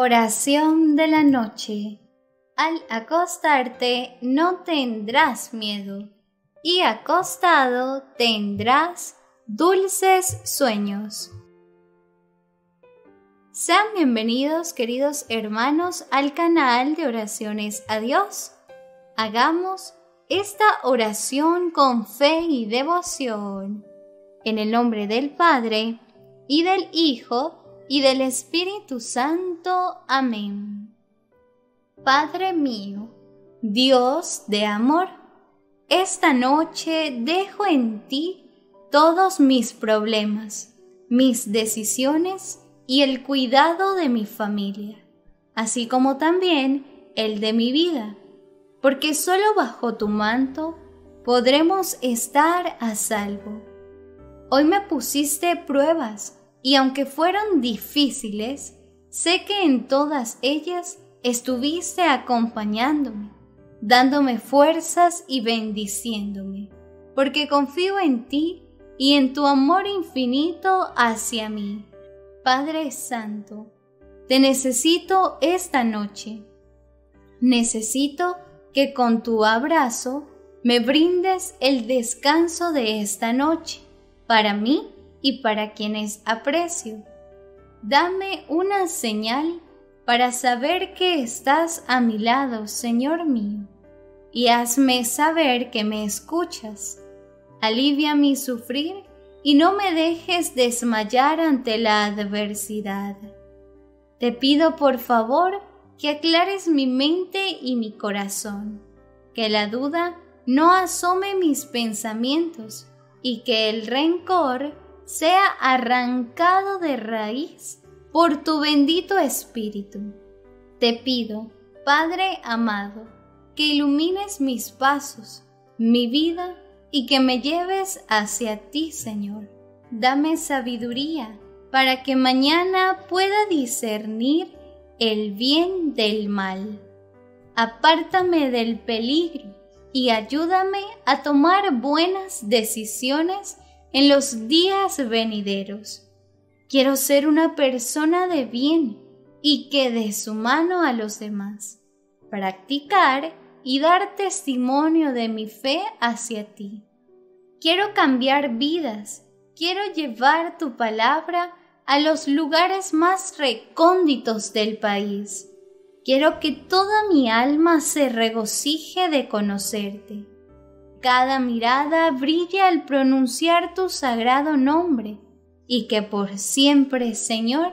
Oración de la noche. Al acostarte no tendrás miedo, y acostado tendrás dulces sueños. Sean bienvenidos queridos hermanos al canal de oraciones a Dios. Hagamos esta oración con fe y devoción. En el nombre del Padre, y del Hijo, y del Espíritu Santo. Amén. Padre mío, Dios de amor, esta noche dejo en ti todos mis problemas, mis decisiones y el cuidado de mi familia, así como también el de mi vida, porque solo bajo tu manto podremos estar a salvo. Hoy me pusiste pruebas y aunque fueron difíciles, sé que en todas ellas estuviste acompañándome, dándome fuerzas y bendiciéndome, porque confío en ti y en tu amor infinito hacia mí. Padre Santo, te necesito esta noche. Necesito que con tu abrazo me brindes el descanso de esta noche, para mí y para quienes aprecio. Dame una señal para saber que estás a mi lado, Señor mío, y hazme saber que me escuchas. Alivia mi sufrir y no me dejes desmayar ante la adversidad. Te pido por favor que aclares mi mente y mi corazón, que la duda no asome mis pensamientos y que el rencor sea arrancado de raíz por tu bendito Espíritu. Te pido, Padre amado, que ilumines mis pasos, mi vida y que me lleves hacia ti, Señor. Dame sabiduría para que mañana pueda discernir el bien del mal. Apártame del peligro y ayúdame a tomar buenas decisiones en los días venideros. Quiero ser una persona de bien y que dé su mano a los demás, practicar y dar testimonio de mi fe hacia ti. Quiero cambiar vidas, quiero llevar tu palabra a los lugares más recónditos del país. Quiero que toda mi alma se regocije de conocerte cada mirada brille al pronunciar tu sagrado nombre, y que por siempre, Señor,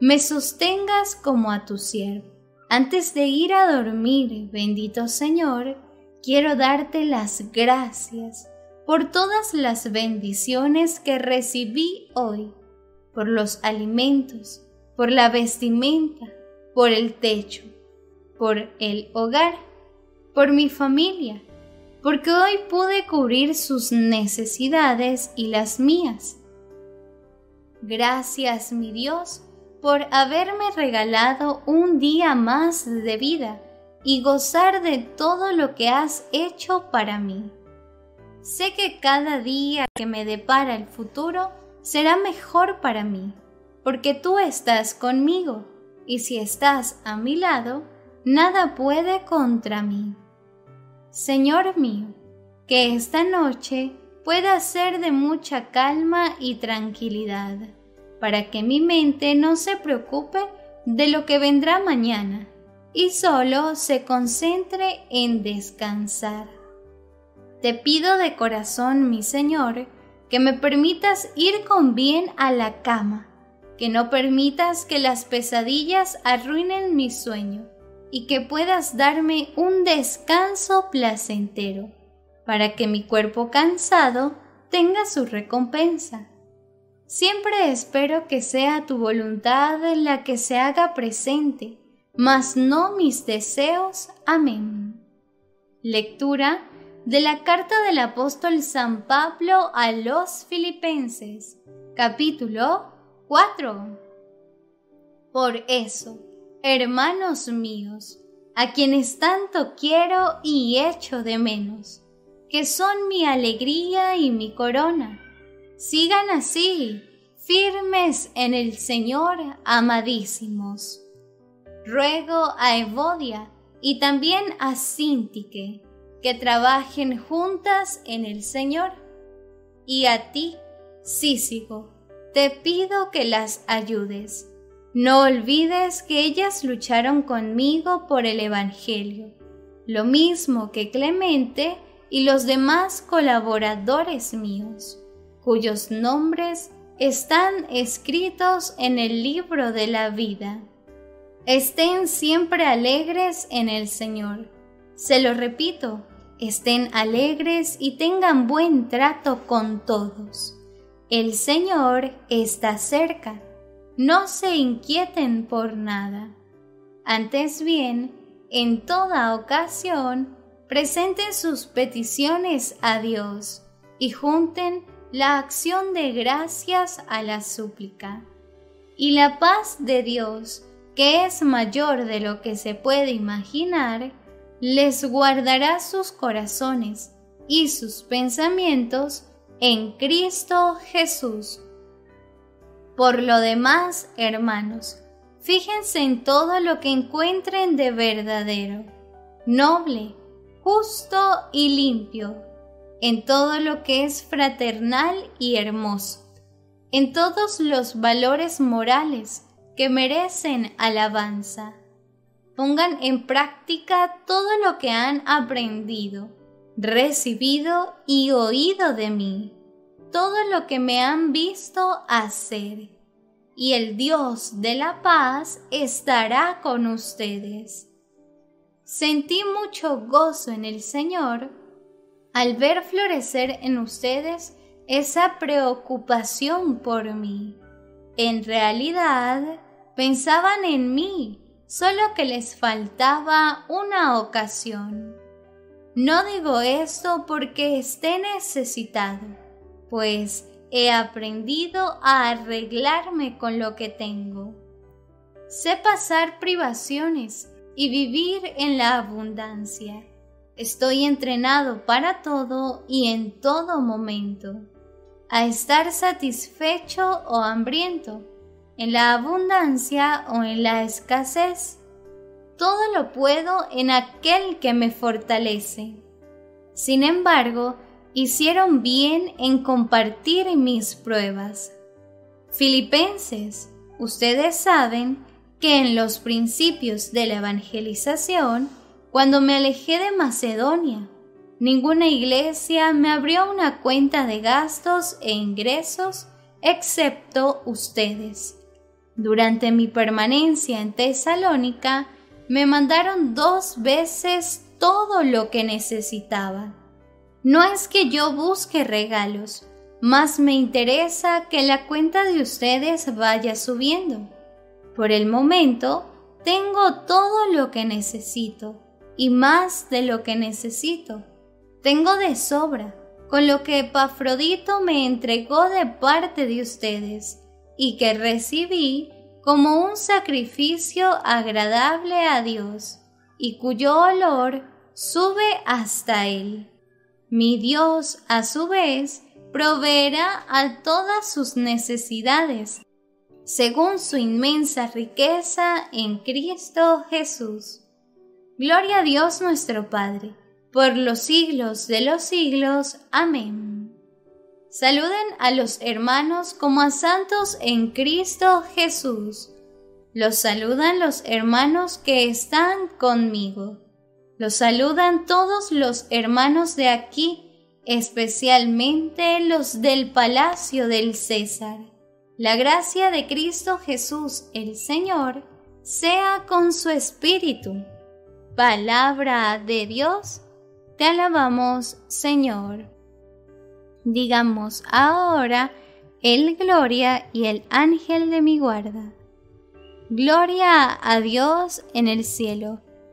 me sostengas como a tu siervo. Antes de ir a dormir, bendito Señor, quiero darte las gracias por todas las bendiciones que recibí hoy, por los alimentos, por la vestimenta, por el techo, por el hogar, por mi familia, porque hoy pude cubrir sus necesidades y las mías. Gracias, mi Dios, por haberme regalado un día más de vida y gozar de todo lo que has hecho para mí. Sé que cada día que me depara el futuro será mejor para mí, porque tú estás conmigo, y si estás a mi lado, nada puede contra mí. Señor mío, que esta noche pueda ser de mucha calma y tranquilidad, para que mi mente no se preocupe de lo que vendrá mañana y solo se concentre en descansar. Te pido de corazón, mi Señor, que me permitas ir con bien a la cama, que no permitas que las pesadillas arruinen mi sueño y que puedas darme un descanso placentero, para que mi cuerpo cansado tenga su recompensa. Siempre espero que sea tu voluntad la que se haga presente, mas no mis deseos. Amén. Lectura de la carta del apóstol San Pablo a los Filipenses, capítulo 4. Por eso, hermanos míos, a quienes tanto quiero y echo de menos, que son mi alegría y mi corona. Sigan así, firmes en el Señor, amadísimos. ruego a Evodia y también a Sintique que trabajen juntas en el Señor. Y a ti, Sísico, te pido que las ayudes. No olvides que ellas lucharon conmigo por el Evangelio, lo mismo que Clemente y los demás colaboradores míos, cuyos nombres están escritos en el libro de la vida. Estén siempre alegres en el Señor. Se lo repito, estén alegres y tengan buen trato con todos. El Señor está cerca. No se inquieten por nada. Antes bien, en toda ocasión, presenten sus peticiones a Dios y junten la acción de gracias a la súplica. Y la paz de Dios, que es mayor de lo que se puede imaginar, les guardará sus corazones y sus pensamientos en Cristo Jesús. Por lo demás, hermanos, fíjense en todo lo que encuentren de verdadero, noble, justo y limpio, en todo lo que es fraternal y hermoso, en todos los valores morales que merecen alabanza. Pongan en práctica todo lo que han aprendido, recibido y oído de mí, todo lo que me han visto hacer, y el Dios de la paz estará con ustedes. Sentí mucho gozo en el Señor al ver florecer en ustedes esa preocupación por mí. En realidad, pensaban en mí, solo que les faltaba una ocasión. No digo esto porque esté necesitado, pues he aprendido a arreglarme con lo que tengo. Sé pasar privaciones y vivir en la abundancia. Estoy entrenado para todo y en todo momento, a estar satisfecho o hambriento en la abundancia o en la escasez. Todo lo puedo en aquel que me fortalece. Sin embargo, hicieron bien en compartir mis pruebas. Filipenses, ustedes saben que en los principios de la evangelización, cuando me alejé de Macedonia, ninguna iglesia me abrió una cuenta de gastos e ingresos excepto ustedes. Durante mi permanencia en Tesalónica, me mandaron dos veces todo lo que necesitaba. No es que yo busque regalos, más me interesa que la cuenta de ustedes vaya subiendo. Por el momento, tengo todo lo que necesito y más de lo que necesito. Tengo de sobra, con lo que Epafrodito me entregó de parte de ustedes y que recibí como un sacrificio agradable a Dios y cuyo olor sube hasta Él. Mi Dios, a su vez, proveerá a todas sus necesidades, según su inmensa riqueza en Cristo Jesús. Gloria a Dios nuestro Padre, por los siglos de los siglos. Amén. Saluden a los hermanos como a santos en Cristo Jesús. Los saludan los hermanos que están conmigo. Los saludan todos los hermanos de aquí, especialmente los del palacio del César. La gracia de Cristo Jesús el Señor sea con su espíritu. Palabra de Dios, te alabamos Señor digamos ahora el gloria y el ángel de mi guarda. Gloria a Dios en el cielo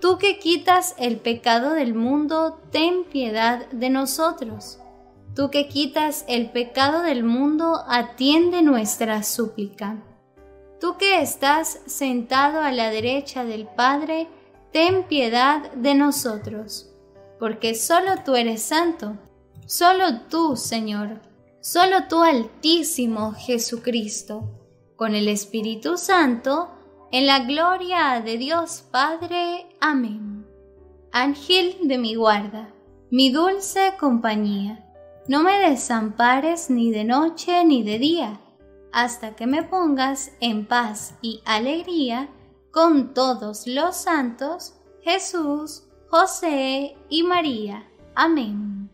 tú que quitas el pecado del mundo, ten piedad de nosotros. Tú que quitas el pecado del mundo, atiende nuestra súplica. Tú que estás sentado a la derecha del Padre, ten piedad de nosotros, porque solo tú eres santo, solo tú, Señor, solo tú, Altísimo Jesucristo, con el Espíritu Santo, en la gloria de Dios Padre. Amén. Ángel de mi guarda, mi dulce compañía no me desampares ni de noche ni de día, hasta que me pongas en paz y alegría con todos los santos, Jesús, José y María. Amén.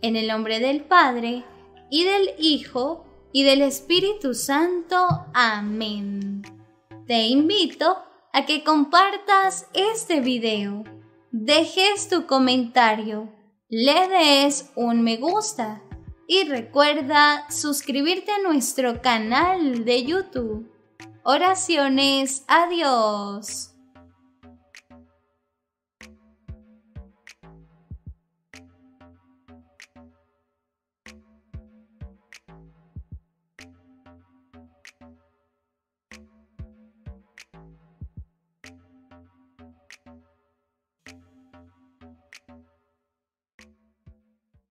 En el nombre del Padre, y del Hijo, y del Espíritu Santo. Amén. Te invito a que compartas este video, dejes tu comentario le des un me gusta y recuerda suscribirte a nuestro canal de YouTube. Oraciones a